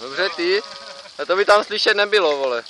Dobře ty. A to by tam slyšet nebylo, vole.